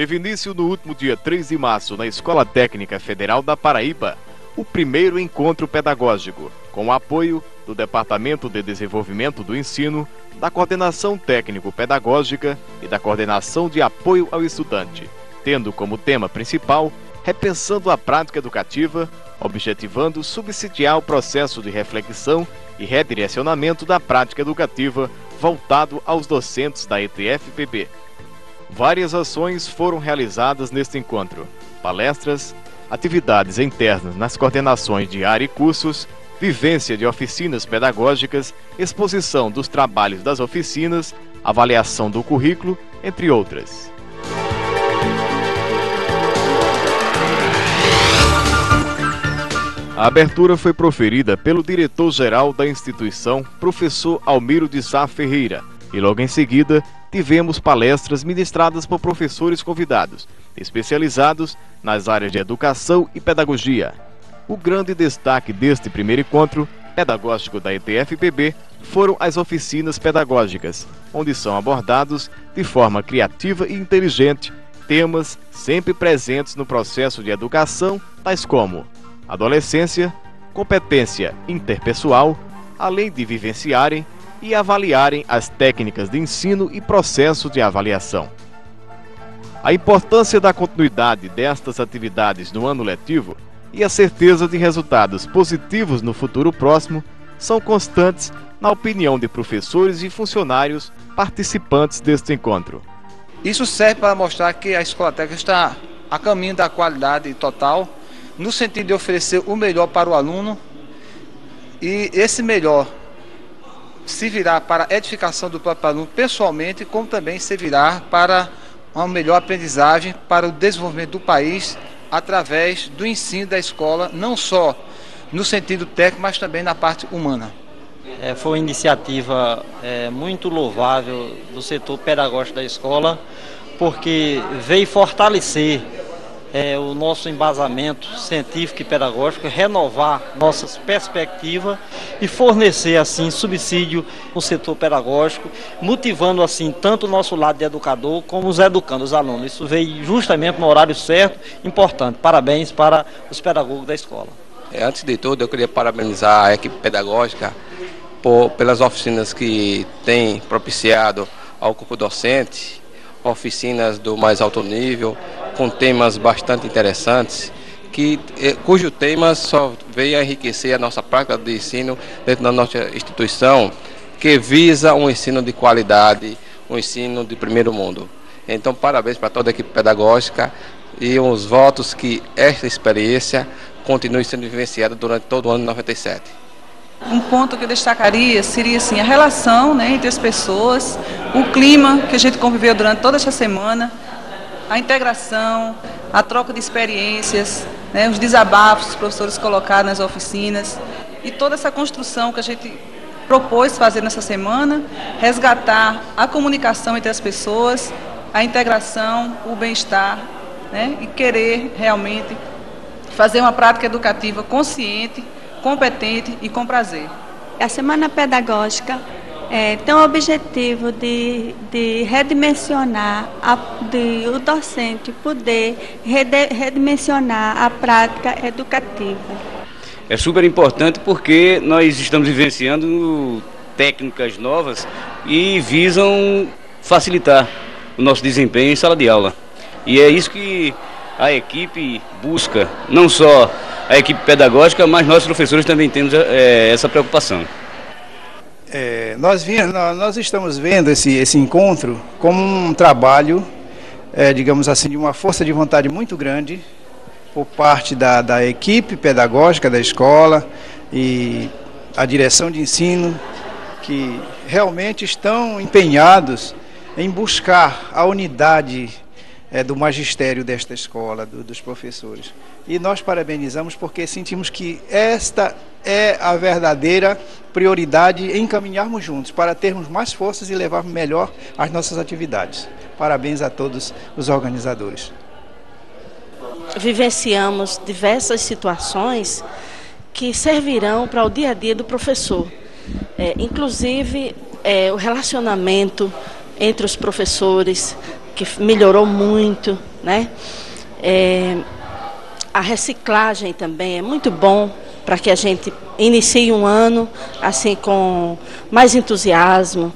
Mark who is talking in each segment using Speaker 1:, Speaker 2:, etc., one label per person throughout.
Speaker 1: teve início no último dia 3 de março na Escola Técnica Federal da Paraíba o primeiro encontro pedagógico, com o apoio do Departamento de Desenvolvimento do Ensino, da Coordenação Técnico-Pedagógica e da Coordenação de Apoio ao Estudante, tendo como tema principal repensando a prática educativa, objetivando subsidiar o processo de reflexão e redirecionamento da prática educativa voltado aos docentes da ETFPB. Várias ações foram realizadas neste encontro: palestras, atividades internas nas coordenações de área e cursos, vivência de oficinas pedagógicas, exposição dos trabalhos das oficinas, avaliação do currículo, entre outras. A abertura foi proferida pelo diretor-geral da instituição, professor Almiro de Sá Ferreira, e logo em seguida tivemos palestras ministradas por professores convidados, especializados nas áreas de educação e pedagogia. O grande destaque deste primeiro encontro pedagógico da ETFPB foram as oficinas pedagógicas, onde são abordados de forma criativa e inteligente temas sempre presentes no processo de educação, tais como adolescência, competência interpessoal, além de vivenciarem e avaliarem as técnicas de ensino e processo de avaliação. A importância da continuidade destas atividades no ano letivo e a certeza de resultados positivos no futuro próximo são constantes na opinião de professores e funcionários participantes deste encontro.
Speaker 2: Isso serve para mostrar que a escola técnica está a caminho da qualidade total no sentido de oferecer o melhor para o aluno e esse melhor se virar para a edificação do próprio aluno pessoalmente, como também se virar para uma melhor aprendizagem para o desenvolvimento do país através do ensino da escola, não só no sentido técnico, mas também na parte humana.
Speaker 3: É, foi uma iniciativa é, muito louvável do setor pedagógico da escola, porque veio fortalecer é, o nosso embasamento científico e pedagógico, renovar nossas perspectivas e fornecer assim subsídio no setor pedagógico, motivando assim tanto o nosso lado de educador como os educando os alunos. Isso veio justamente no horário certo, importante. Parabéns para os pedagogos da escola.
Speaker 4: É, antes de tudo, eu queria parabenizar a equipe pedagógica por, pelas oficinas que tem propiciado ao corpo docente, oficinas do mais alto nível, com temas bastante interessantes, que, eh, cujo tema só veio a enriquecer a nossa prática de ensino dentro da nossa instituição, que visa um ensino de qualidade, um ensino de primeiro mundo. Então, parabéns para toda a equipe pedagógica e os votos que esta experiência continue sendo vivenciada durante todo o ano 97.
Speaker 5: Um ponto que eu destacaria seria assim, a relação né, entre as pessoas, o clima que a gente conviveu durante toda essa semana, a integração, a troca de experiências, né, os desabafos que os professores colocaram nas oficinas e toda essa construção que a gente propôs fazer nessa semana, resgatar a comunicação entre as pessoas, a integração, o bem-estar né, e querer realmente fazer uma prática educativa consciente, competente e com prazer.
Speaker 6: A semana pedagógica é, tem o objetivo de, de redimensionar, a, de o docente poder redimensionar a prática educativa.
Speaker 7: É super importante porque nós estamos vivenciando técnicas novas e visam facilitar o nosso desempenho em sala de aula. E é isso que a equipe busca, não só a equipe pedagógica, mas nós professores também temos é, essa preocupação.
Speaker 8: É, nós, nós estamos vendo esse, esse encontro como um trabalho, é, digamos assim, de uma força de vontade muito grande por parte da, da equipe pedagógica da escola e a direção de ensino, que realmente estão empenhados em buscar a unidade é, do magistério desta escola, do, dos professores. E nós parabenizamos porque sentimos que esta é a verdadeira prioridade em caminharmos juntos para termos mais forças e levarmos melhor as nossas atividades. Parabéns a todos os organizadores.
Speaker 9: Vivenciamos diversas situações que servirão para o dia a dia do professor, é, inclusive é, o relacionamento entre os professores, que melhorou muito, né? É, a reciclagem também é muito bom para que a gente inicie um ano assim com mais entusiasmo,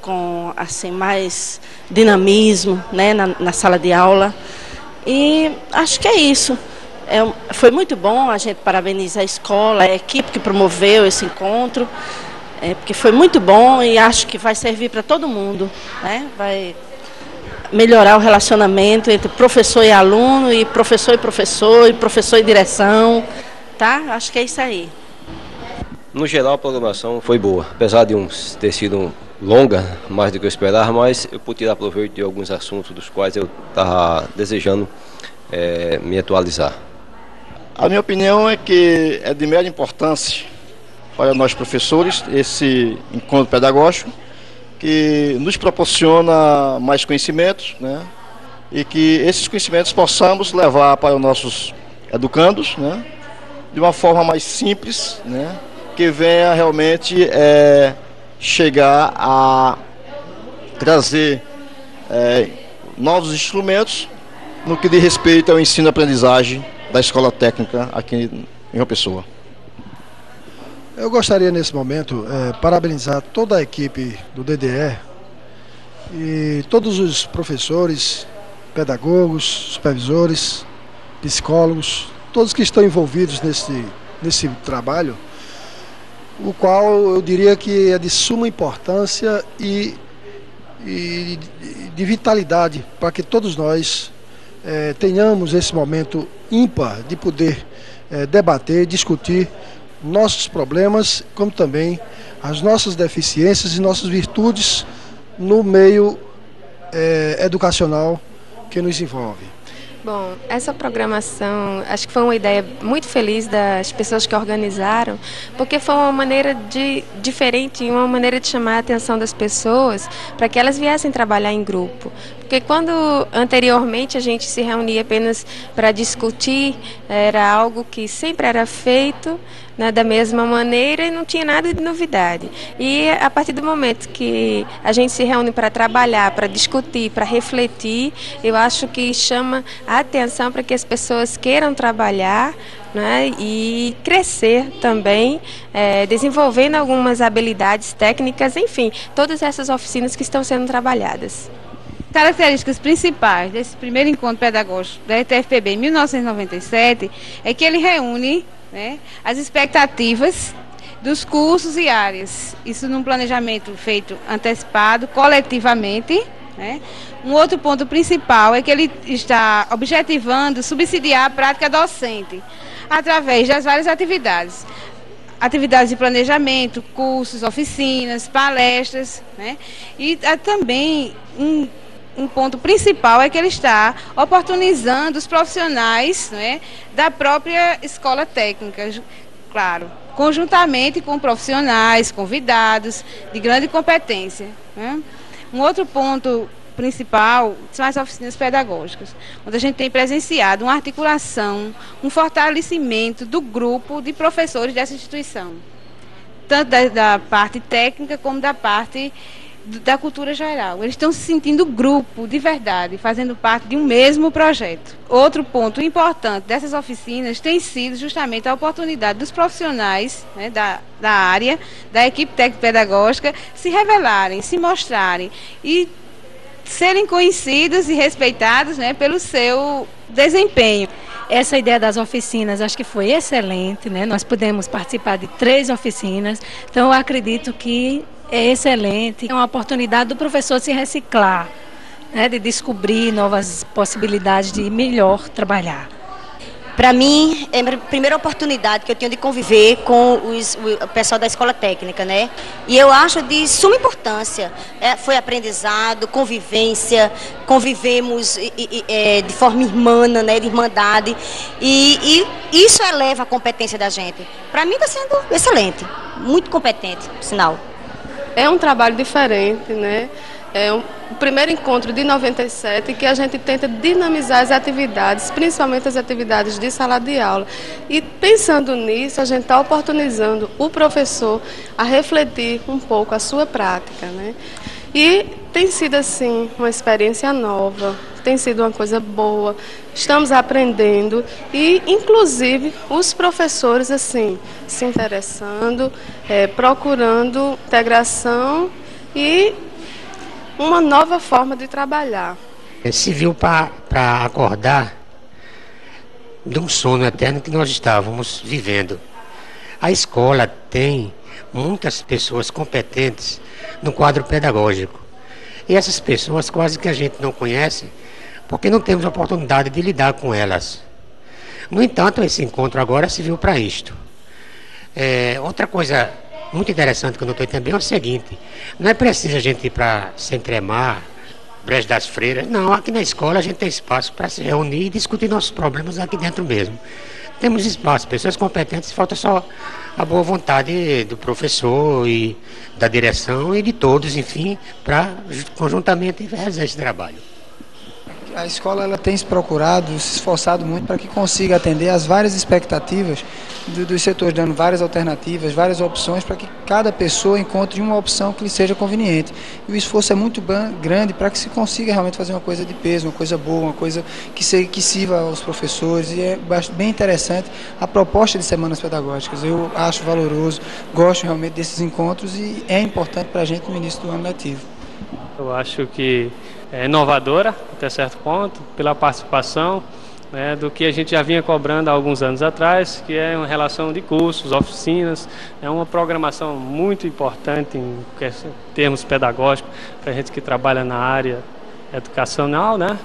Speaker 9: com assim mais dinamismo, né, na, na sala de aula. E acho que é isso. É, foi muito bom a gente parabenizar a escola, a equipe que promoveu esse encontro, é, porque foi muito bom e acho que vai servir para todo mundo. Né? Vai melhorar o relacionamento entre professor e aluno, e professor e professor, e professor e direção. Tá? Acho que é isso aí.
Speaker 10: No geral, a programação foi boa, apesar de um, ter sido longa, mais do que eu esperava, mas eu pude tirar proveito de alguns assuntos dos quais eu estava desejando é, me atualizar.
Speaker 11: A minha opinião é que é de média importância para nós professores esse encontro pedagógico que nos proporciona mais conhecimentos, né? E que esses conhecimentos possamos levar para os nossos educandos, né? De uma forma mais simples, né? Que venha realmente é, chegar a trazer é, novos instrumentos no que diz respeito ao ensino-aprendizagem da escola técnica aqui em uma Pessoa.
Speaker 12: Eu gostaria nesse momento é, parabenizar toda a equipe do DDE e todos os professores, pedagogos, supervisores, psicólogos, todos que estão envolvidos nesse, nesse trabalho, o qual eu diria que é de suma importância e, e de vitalidade para que todos nós é, tenhamos esse momento ímpar de poder é, debater, discutir nossos problemas, como também as nossas deficiências e nossas virtudes no meio é, educacional que nos envolve.
Speaker 13: Bom, essa programação acho que foi uma ideia muito feliz das pessoas que organizaram, porque foi uma maneira de diferente, uma maneira de chamar a atenção das pessoas para que elas viessem trabalhar em grupo. Porque quando anteriormente a gente se reunia apenas para discutir, era algo que sempre era feito né, da mesma maneira e não tinha nada de novidade. E a partir do momento que a gente se reúne para trabalhar, para discutir, para refletir, eu acho que chama a atenção para que as pessoas queiram trabalhar né, e crescer também, é, desenvolvendo algumas habilidades técnicas, enfim, todas essas oficinas que estão sendo trabalhadas
Speaker 14: características principais desse primeiro encontro pedagógico da ETFPB em 1997 é que ele reúne né, as expectativas dos cursos e áreas. Isso num planejamento feito antecipado, coletivamente. Né. Um outro ponto principal é que ele está objetivando subsidiar a prática docente através das várias atividades. Atividades de planejamento, cursos, oficinas, palestras, né? E também um um ponto principal é que ele está oportunizando os profissionais né, da própria escola técnica, claro, conjuntamente com profissionais, convidados de grande competência. Né. Um outro ponto principal são as oficinas pedagógicas, onde a gente tem presenciado uma articulação, um fortalecimento do grupo de professores dessa instituição, tanto da, da parte técnica como da parte da cultura geral. Eles estão se sentindo grupo, de verdade, fazendo parte de um mesmo projeto. Outro ponto importante dessas oficinas tem sido justamente a oportunidade dos profissionais né, da, da área, da equipe técnico-pedagógica, se revelarem, se mostrarem e serem conhecidos e respeitados né, pelo seu desempenho.
Speaker 15: Essa ideia das oficinas acho que foi excelente, né? Nós pudemos participar de três oficinas, então eu acredito que é excelente. É uma oportunidade do professor se reciclar, né, de descobrir novas possibilidades de melhor trabalhar.
Speaker 16: Para mim, é a primeira oportunidade que eu tenho de conviver com os, o pessoal da escola técnica, né? E eu acho de suma importância. É, foi aprendizado, convivência, convivemos é, de forma irmã, né? De irmandade. E, e isso eleva a competência da gente. Para mim está sendo excelente, muito competente, por sinal.
Speaker 17: É um trabalho diferente, né? É um, o primeiro encontro de 97 que a gente tenta dinamizar as atividades, principalmente as atividades de sala de aula. E pensando nisso, a gente está oportunizando o professor a refletir um pouco a sua prática, né? E tem sido assim uma experiência nova, tem sido uma coisa boa. Estamos aprendendo e, inclusive, os professores assim se interessando, é, procurando integração e uma nova forma de trabalhar.
Speaker 18: Se viu para acordar de um sono eterno que nós estávamos vivendo. A escola tem muitas pessoas competentes no quadro pedagógico. E essas pessoas quase que a gente não conhece, porque não temos oportunidade de lidar com elas. No entanto, esse encontro agora se viu para isto. É, outra coisa muito interessante que eu notei também é o seguinte: não é preciso a gente ir para se entremar, Brejo das Freiras. Não, aqui na escola a gente tem espaço para se reunir e discutir nossos problemas aqui dentro mesmo. Temos espaço, pessoas competentes, falta só a boa vontade do professor e da direção e de todos, enfim, para conjuntamente realizar esse trabalho
Speaker 19: a escola ela tem se procurado, se esforçado muito para que consiga atender às várias expectativas do, dos setores, dando várias alternativas, várias opções para que cada pessoa encontre uma opção que lhe seja conveniente. E o esforço é muito grande para que se consiga realmente fazer uma coisa de peso, uma coisa boa, uma coisa que, se, que sirva aos professores. E é bem interessante a proposta de semanas pedagógicas. Eu acho valoroso, gosto realmente desses encontros e é importante para a gente no início do ano letivo.
Speaker 20: Eu acho que é inovadora, até certo ponto, pela participação né, do que a gente já vinha cobrando há alguns anos atrás, que é uma relação de cursos, oficinas, é uma programação muito importante em termos pedagógicos para a gente que trabalha na área educacional, né?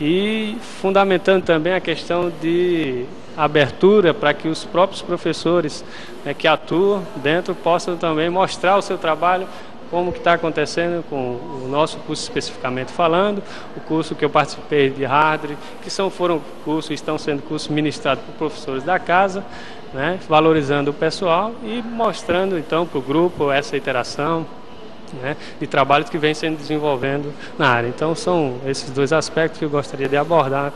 Speaker 20: E fundamentando também a questão de abertura para que os próprios professores né, que atuam dentro possam também mostrar o seu trabalho como que está acontecendo com o nosso curso especificamente falando, o curso que eu participei de hardware, que são, foram cursos, estão sendo cursos ministrados por professores da casa, né, valorizando o pessoal e mostrando então para o grupo essa interação né, de trabalhos que vem sendo desenvolvendo na área. Então são esses dois aspectos que eu gostaria de abordar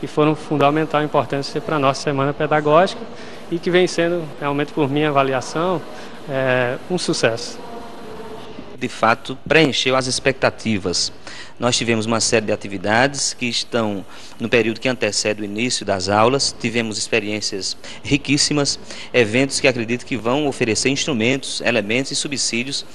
Speaker 20: que foram fundamental importância para a nossa semana pedagógica e que vem sendo realmente por minha avaliação é, um sucesso
Speaker 21: de fato preencheu as expectativas. Nós tivemos uma série de atividades que estão no período que antecede o início das aulas, tivemos experiências riquíssimas, eventos que acredito que vão oferecer instrumentos, elementos e subsídios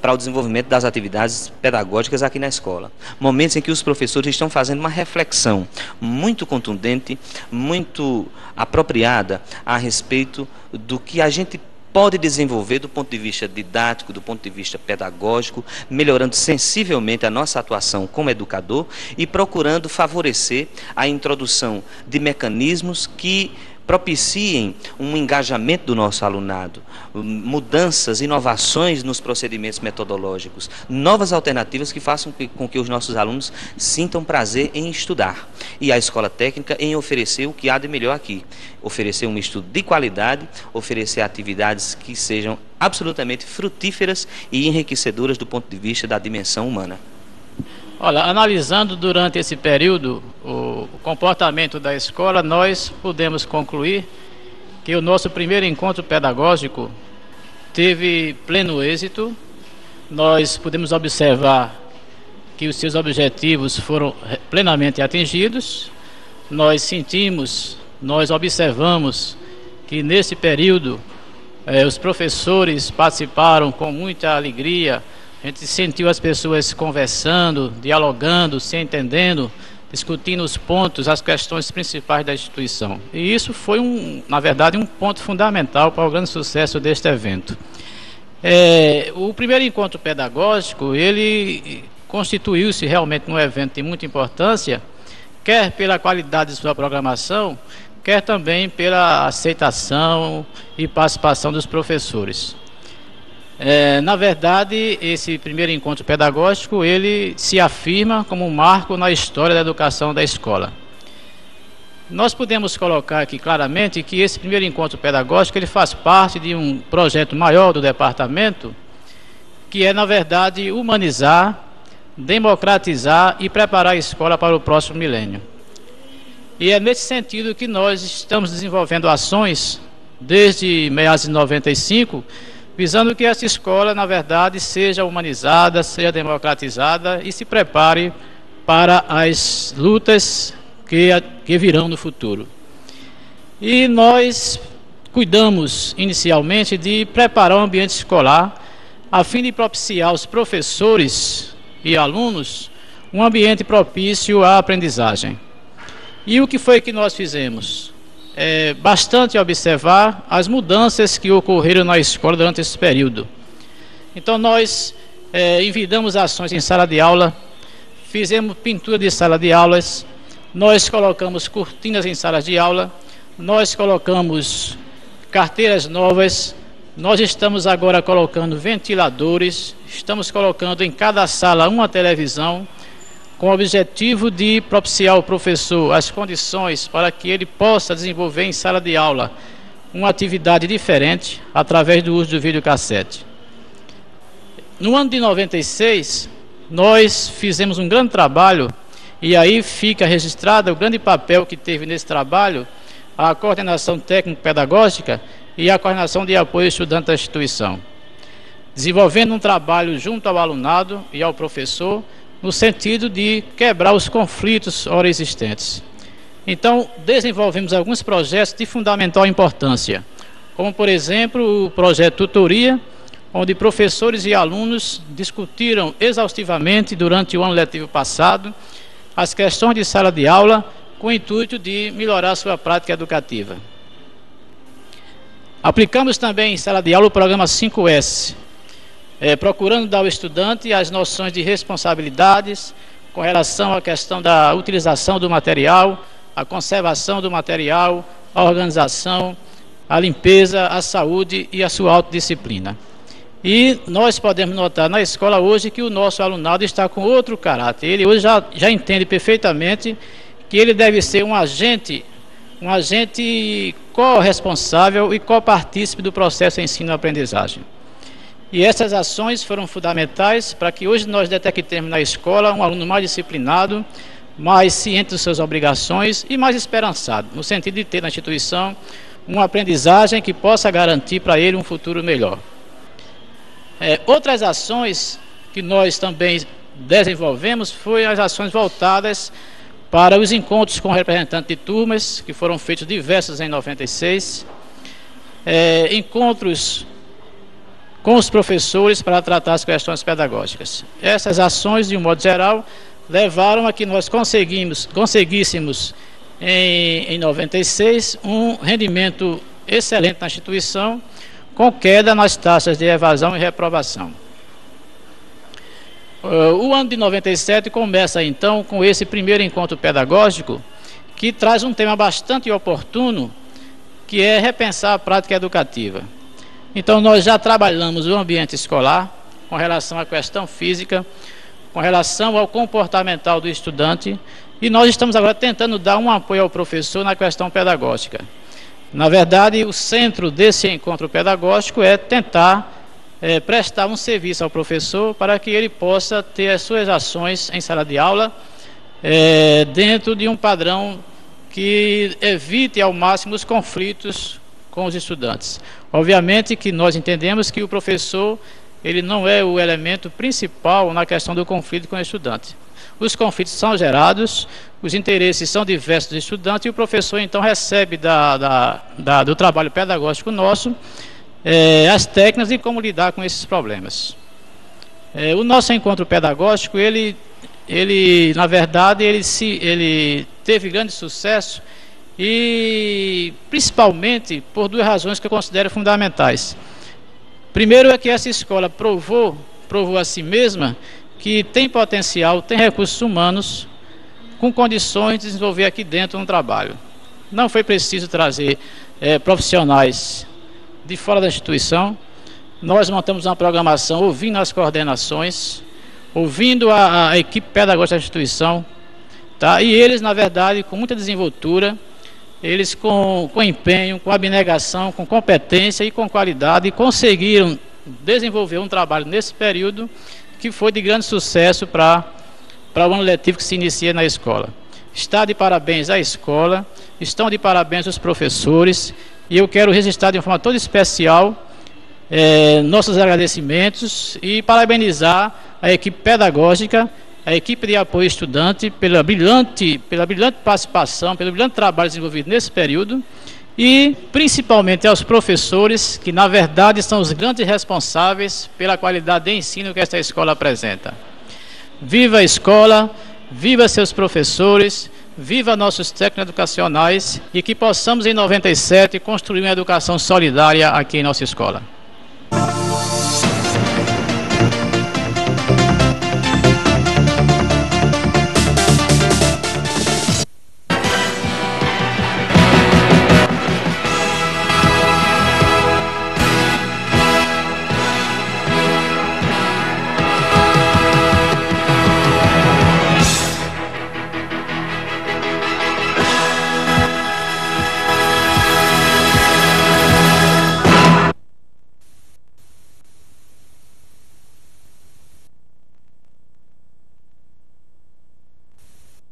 Speaker 21: para o desenvolvimento das atividades pedagógicas aqui na escola. Momentos em que os professores estão fazendo uma reflexão muito contundente, muito apropriada a respeito do que a gente pode desenvolver do ponto de vista didático, do ponto de vista pedagógico, melhorando sensivelmente a nossa atuação como educador e procurando favorecer a introdução de mecanismos que propiciem um engajamento do nosso alunado, mudanças, inovações nos procedimentos metodológicos, novas alternativas que façam com que os nossos alunos sintam prazer em estudar. E a escola técnica em oferecer o que há de melhor aqui. Oferecer um estudo de qualidade, oferecer atividades que sejam absolutamente frutíferas e enriquecedoras do ponto de vista da dimensão humana.
Speaker 22: Olha, analisando durante esse período o comportamento da escola, nós podemos concluir que o nosso primeiro encontro pedagógico teve pleno êxito. Nós podemos observar que os seus objetivos foram plenamente atingidos. Nós sentimos, nós observamos que nesse período eh, os professores participaram com muita alegria a gente sentiu as pessoas conversando, dialogando, se entendendo, discutindo os pontos, as questões principais da instituição. E isso foi, um, na verdade, um ponto fundamental para o grande sucesso deste evento. É, o primeiro encontro pedagógico, ele constituiu-se realmente num evento de muita importância, quer pela qualidade de sua programação, quer também pela aceitação e participação dos professores. É, na verdade, esse primeiro encontro pedagógico ele se afirma como um marco na história da educação da escola. Nós podemos colocar aqui claramente que esse primeiro encontro pedagógico ele faz parte de um projeto maior do departamento, que é na verdade humanizar, democratizar e preparar a escola para o próximo milênio. E é nesse sentido que nós estamos desenvolvendo ações desde meados de 95 visando que essa escola, na verdade, seja humanizada, seja democratizada e se prepare para as lutas que, que virão no futuro. E nós cuidamos inicialmente de preparar o ambiente escolar a fim de propiciar aos professores e alunos um ambiente propício à aprendizagem. E o que foi que nós fizemos? É bastante observar as mudanças que ocorreram na escola durante esse período. Então nós é, envidamos ações em sala de aula, fizemos pintura de sala de aulas, nós colocamos cortinas em salas de aula, nós colocamos carteiras novas, nós estamos agora colocando ventiladores, estamos colocando em cada sala uma televisão, com o objetivo de propiciar ao professor as condições para que ele possa desenvolver em sala de aula uma atividade diferente através do uso do videocassete. No ano de 96, nós fizemos um grande trabalho e aí fica registrado o grande papel que teve nesse trabalho a coordenação técnico-pedagógica e a coordenação de apoio estudante da instituição, desenvolvendo um trabalho junto ao alunado e ao professor no sentido de quebrar os conflitos ora existentes. Então, desenvolvemos alguns projetos de fundamental importância, como por exemplo o projeto Tutoria, onde professores e alunos discutiram exaustivamente durante o ano letivo passado as questões de sala de aula com o intuito de melhorar sua prática educativa. Aplicamos também em sala de aula o programa 5S, é, procurando dar ao estudante as noções de responsabilidades com relação à questão da utilização do material, a conservação do material, a organização, a limpeza, a saúde e a sua autodisciplina. E nós podemos notar na escola hoje que o nosso alunado está com outro caráter. Ele hoje já, já entende perfeitamente que ele deve ser um agente, um agente corresponsável e copartícipe do processo ensino-aprendizagem. E essas ações foram fundamentais para que hoje nós detectemos na escola um aluno mais disciplinado, mais ciente das suas obrigações e mais esperançado, no sentido de ter na instituição uma aprendizagem que possa garantir para ele um futuro melhor. É, outras ações que nós também desenvolvemos foram as ações voltadas para os encontros com representantes de turmas, que foram feitos diversos em 96, é, encontros com os professores para tratar as questões pedagógicas. Essas ações, de um modo geral, levaram a que nós conseguimos, conseguíssemos em, em 96 um rendimento excelente na instituição com queda nas taxas de evasão e reprovação. Uh, o ano de 97 começa então com esse primeiro encontro pedagógico que traz um tema bastante oportuno, que é repensar a prática educativa. Então nós já trabalhamos o ambiente escolar com relação à questão física, com relação ao comportamental do estudante, e nós estamos agora tentando dar um apoio ao professor na questão pedagógica. Na verdade, o centro desse encontro pedagógico é tentar é, prestar um serviço ao professor para que ele possa ter as suas ações em sala de aula é, dentro de um padrão que evite ao máximo os conflitos com os estudantes. Obviamente que nós entendemos que o professor ele não é o elemento principal na questão do conflito com o estudante. Os conflitos são gerados, os interesses são diversos dos estudantes e o professor então recebe da, da, da do trabalho pedagógico nosso é, as técnicas de como lidar com esses problemas. É, o nosso encontro pedagógico, ele, ele na verdade, ele, se, ele teve grande sucesso e principalmente por duas razões que eu considero fundamentais. Primeiro é que essa escola provou, provou a si mesma que tem potencial, tem recursos humanos com condições de desenvolver aqui dentro um trabalho. Não foi preciso trazer é, profissionais de fora da instituição. Nós montamos uma programação ouvindo as coordenações, ouvindo a, a equipe pedagógica da instituição, tá? e eles, na verdade, com muita desenvoltura, eles com, com empenho, com abnegação, com competência e com qualidade, conseguiram desenvolver um trabalho nesse período que foi de grande sucesso para o ano letivo que se inicia na escola. Está de parabéns a escola, estão de parabéns os professores, e eu quero registrar de uma forma toda especial é, nossos agradecimentos e parabenizar a equipe pedagógica a equipe de apoio estudante pela brilhante, pela brilhante participação, pelo brilhante trabalho desenvolvido nesse período e principalmente aos professores, que na verdade são os grandes responsáveis pela qualidade de ensino que esta escola apresenta. Viva a escola, viva seus professores, viva nossos técnicos educacionais e que possamos em 97 construir uma educação solidária aqui em nossa escola.